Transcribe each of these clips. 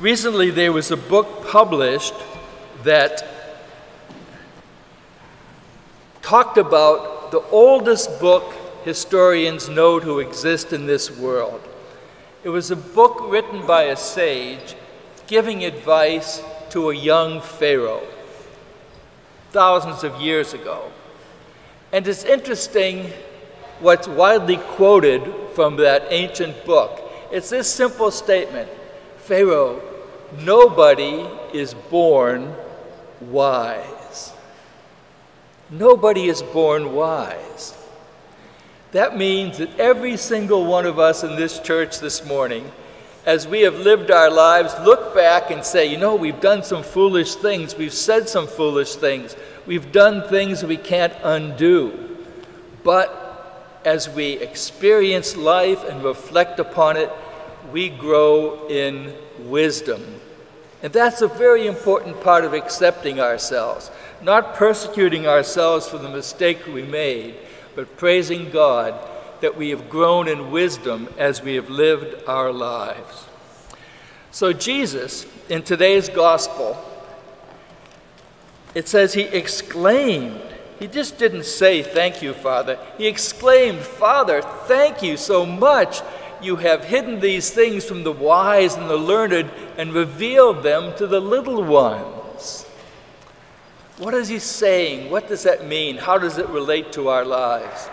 Recently, there was a book published that talked about the oldest book historians know to exist in this world. It was a book written by a sage giving advice to a young Pharaoh thousands of years ago. And it's interesting what's widely quoted from that ancient book. It's this simple statement Pharaoh, nobody is born wise. Nobody is born wise. That means that every single one of us in this church this morning, as we have lived our lives, look back and say, you know, we've done some foolish things, we've said some foolish things, we've done things we can't undo. But as we experience life and reflect upon it, we grow in wisdom. And that's a very important part of accepting ourselves, not persecuting ourselves for the mistake we made, but praising God that we have grown in wisdom as we have lived our lives. So, Jesus, in today's gospel, it says he exclaimed. He just didn't say, Thank you, Father. He exclaimed, Father, thank you so much you have hidden these things from the wise and the learned and revealed them to the little ones. What is he saying? What does that mean? How does it relate to our lives?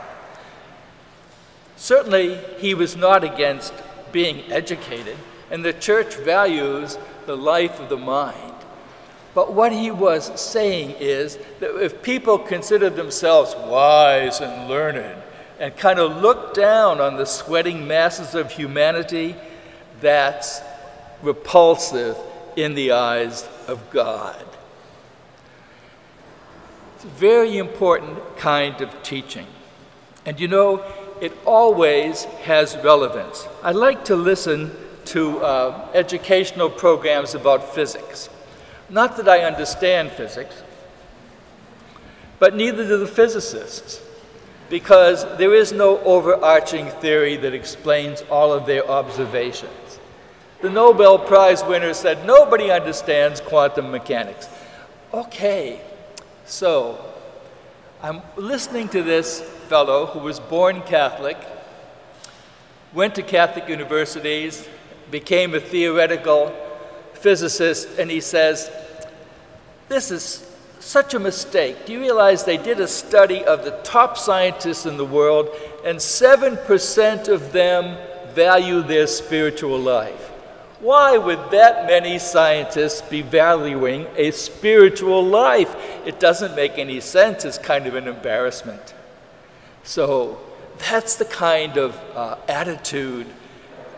Certainly, he was not against being educated, and the church values the life of the mind. But what he was saying is that if people consider themselves wise and learned, and kind of look down on the sweating masses of humanity, that's repulsive in the eyes of God. It's a very important kind of teaching. And you know, it always has relevance. I like to listen to uh, educational programs about physics. Not that I understand physics, but neither do the physicists because there is no overarching theory that explains all of their observations. The Nobel Prize winner said, Nobody understands quantum mechanics. Okay, so I'm listening to this fellow who was born Catholic, went to Catholic universities, became a theoretical physicist, and he says, This is such a mistake. Do you realize they did a study of the top scientists in the world, and 7% of them value their spiritual life? Why would that many scientists be valuing a spiritual life? It doesn't make any sense. It's kind of an embarrassment. So that's the kind of uh, attitude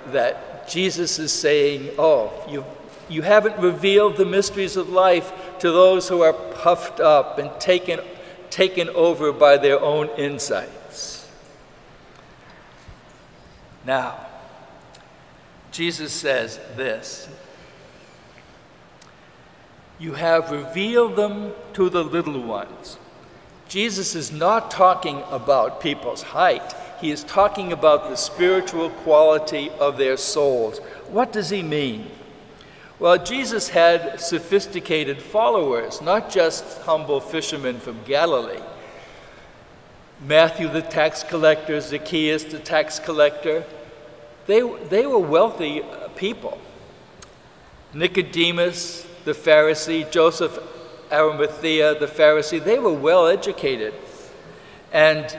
that Jesus is saying, oh, you you haven't revealed the mysteries of life to those who are puffed up and taken, taken over by their own insights. Now, Jesus says this You have revealed them to the little ones. Jesus is not talking about people's height, he is talking about the spiritual quality of their souls. What does he mean? Well, Jesus had sophisticated followers, not just humble fishermen from Galilee. Matthew, the tax collector, Zacchaeus, the tax collector, they, they were wealthy uh, people. Nicodemus, the Pharisee, Joseph Arimathea, the Pharisee, they were well educated. And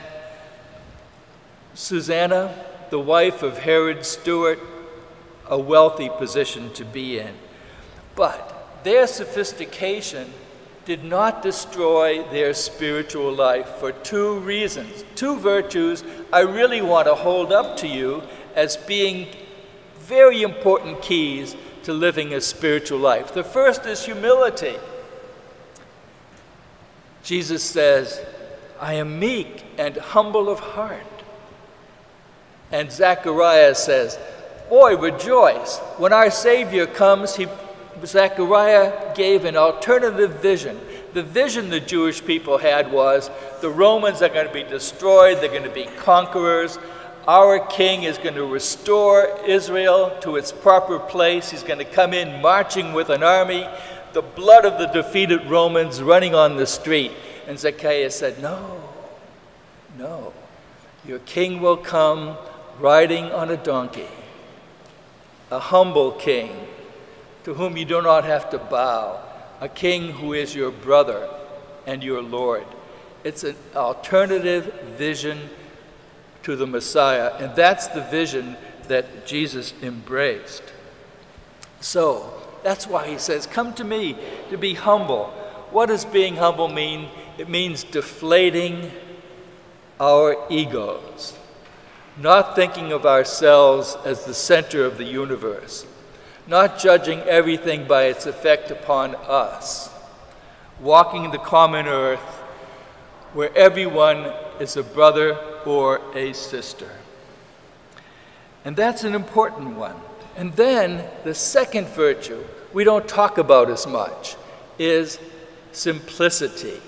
Susanna, the wife of Herod steward, a wealthy position to be in. But their sophistication did not destroy their spiritual life for two reasons. Two virtues I really want to hold up to you as being very important keys to living a spiritual life. The first is humility. Jesus says, I am meek and humble of heart. And Zechariah says, Boy, rejoice. When our Savior comes, he Zechariah gave an alternative vision. The vision the Jewish people had was the Romans are going to be destroyed, they're going to be conquerors. our king is going to restore Israel to its proper place. He's going to come in marching with an army, the blood of the defeated Romans running on the street. And Zacchaeus said, No, no. Your king will come riding on a donkey, a humble king to whom you do not have to bow, a king who is your brother and your Lord. It's an alternative vision to the Messiah, and that's the vision that Jesus embraced. So, that's why he says, Come to me to be humble. What does being humble mean? It means deflating our egos, not thinking of ourselves as the center of the universe, not judging everything by its effect upon us, walking the common earth where everyone is a brother or a sister. And that's an important one. And then the second virtue we don't talk about as much is simplicity.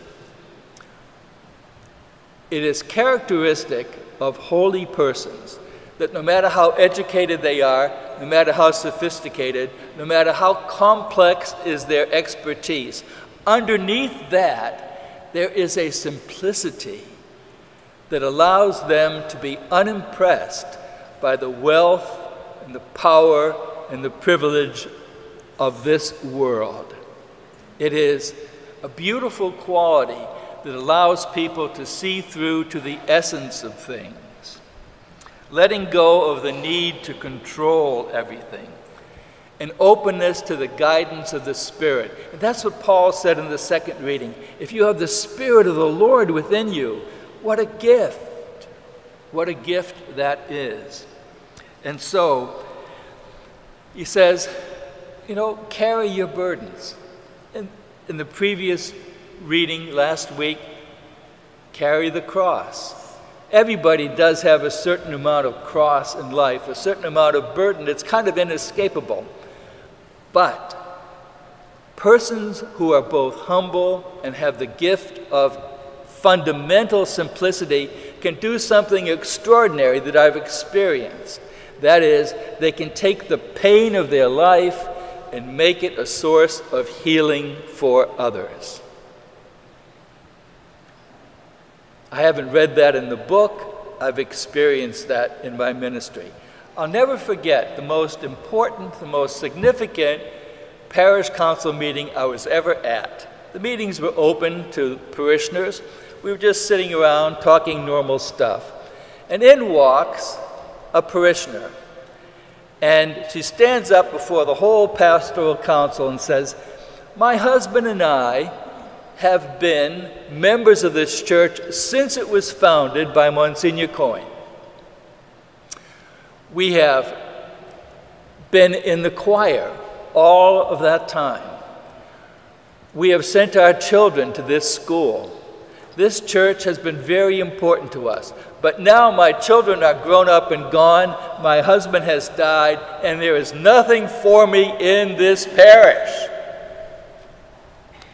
It is characteristic of holy persons that no matter how educated they are, no matter how sophisticated, no matter how complex is their expertise, underneath that, there is a simplicity that allows them to be unimpressed by the wealth and the power and the privilege of this world. It is a beautiful quality that allows people to see through to the essence of things, letting go of the need to control everything, an openness to the guidance of the Spirit. And that's what Paul said in the second reading. If you have the Spirit of the Lord within you, what a gift! What a gift that is. And so, he says, you know, carry your burdens. In, in the previous reading last week, carry the cross. Everybody does have a certain amount of cross in life, a certain amount of burden. It's kind of inescapable. But persons who are both humble and have the gift of fundamental simplicity can do something extraordinary that I've experienced. That is, they can take the pain of their life and make it a source of healing for others. I haven't read that in the book, I've experienced that in my ministry. I'll never forget the most important, the most significant parish council meeting I was ever at. The meetings were open to parishioners. We were just sitting around talking normal stuff. And in walks a parishioner. And she stands up before the whole pastoral council and says, My husband and I have been members of this church since it was founded by Monsignor Coyne. We have been in the choir all of that time. We have sent our children to this school. This church has been very important to us. But now my children are grown up and gone, my husband has died, and there is nothing for me in this parish.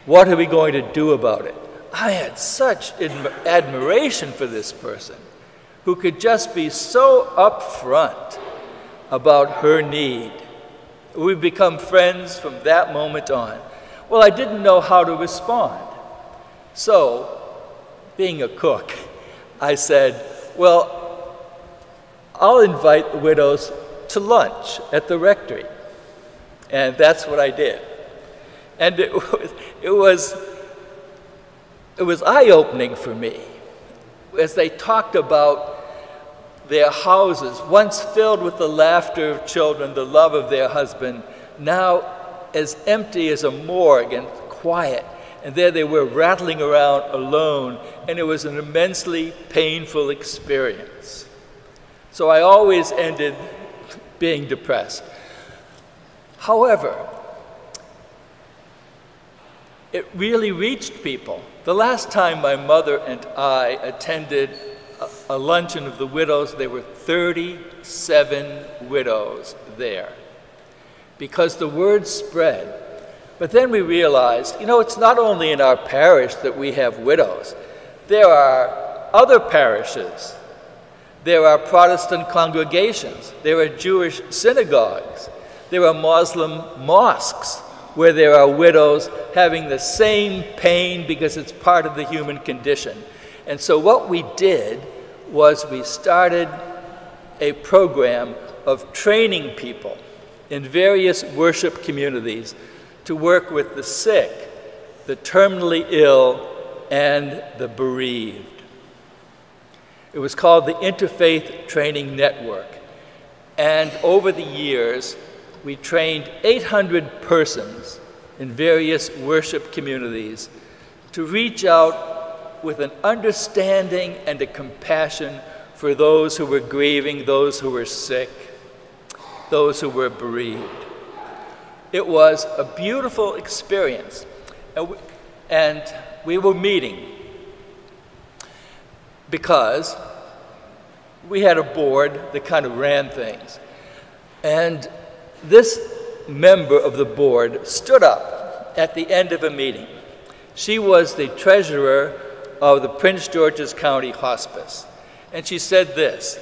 What are we going to do about it? I had such admiration for this person who could just be so upfront about her need. We've become friends from that moment on. Well, I didn't know how to respond. So, being a cook, I said, Well, I'll invite the widows to lunch at the rectory. And that's what I did. And it was, it was, it was eye opening for me as they talked about their houses, once filled with the laughter of children, the love of their husband, now as empty as a morgue and quiet. And there they were rattling around alone, and it was an immensely painful experience. So I always ended being depressed. However, it really reached people. The last time my mother and I attended a, a luncheon of the widows, there were 37 widows there because the word spread. But then we realized, you know, it's not only in our parish that we have widows. There are other parishes There are Protestant congregations. There are Jewish synagogues. There are Muslim mosques where there are widows having the same pain because it's part of the human condition. And so what we did was we started a program of training people in various worship communities to work with the sick, the terminally ill, and the bereaved. It was called the Interfaith Training Network. And over the years, we trained 800 persons in various worship communities to reach out with an understanding and a compassion for those who were grieving, those who were sick, those who were bereaved. It was a beautiful experience. And we, and we were meeting because we had a board that kind of ran things. And this member of the board stood up at the end of a meeting. She was the treasurer of the Prince George's County Hospice. And she said this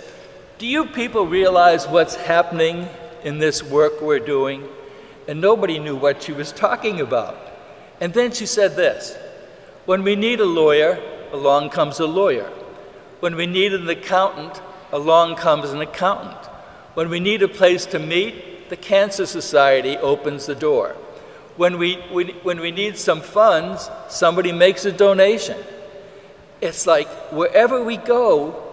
Do you people realize what's happening in this work we're doing? And nobody knew what she was talking about. And then she said this When we need a lawyer, along comes a lawyer. When we need an accountant, along comes an accountant. When we need a place to meet, the Cancer Society opens the door. When we, when we need some funds, somebody makes a donation. It's like wherever we go,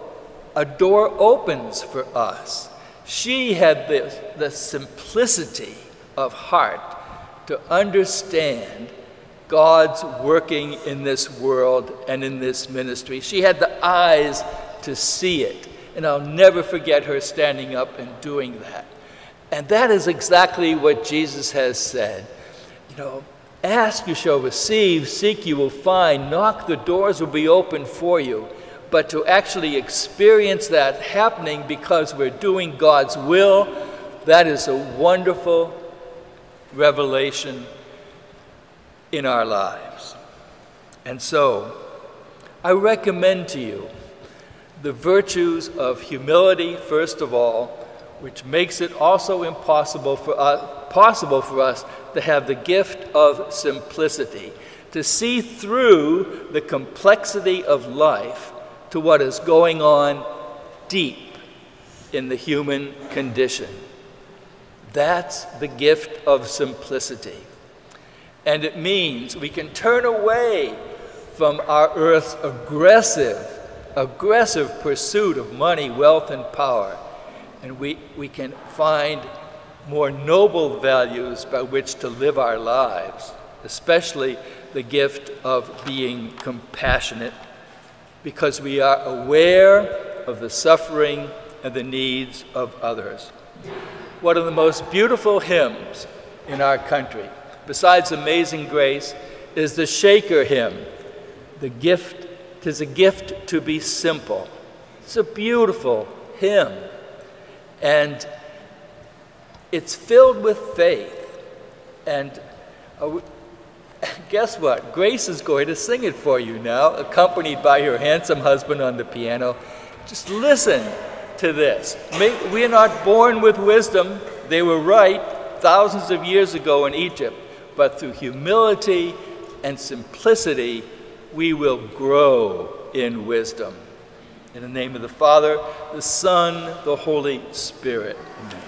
a door opens for us. She had the, the simplicity of heart to understand God's working in this world and in this ministry. She had the eyes to see it. And I'll never forget her standing up and doing that. And that is exactly what Jesus has said. You know, ask you shall receive, seek you will find, knock the doors will be open for you. But to actually experience that happening because we're doing God's will, that is a wonderful revelation in our lives. And so, I recommend to you the virtues of humility, first of all, which makes it also impossible for us, possible for us to have the gift of simplicity, to see through the complexity of life to what is going on deep in the human condition. That's the gift of simplicity. And it means we can turn away from our earth's aggressive aggressive pursuit of money, wealth, and power. And we, we can find more noble values by which to live our lives, especially the gift of being compassionate, because we are aware of the suffering and the needs of others. One of the most beautiful hymns in our country, besides Amazing Grace, is the Shaker hymn, the gift Tis a gift to be simple. It's a beautiful hymn. And it's filled with faith. And uh, guess what? Grace is going to sing it for you now, accompanied by her handsome husband on the piano. Just listen to this. We are not born with wisdom. They were right thousands of years ago in Egypt. But through humility and simplicity, we will grow in wisdom. In the name of the Father, the Son, the Holy Spirit. Amen.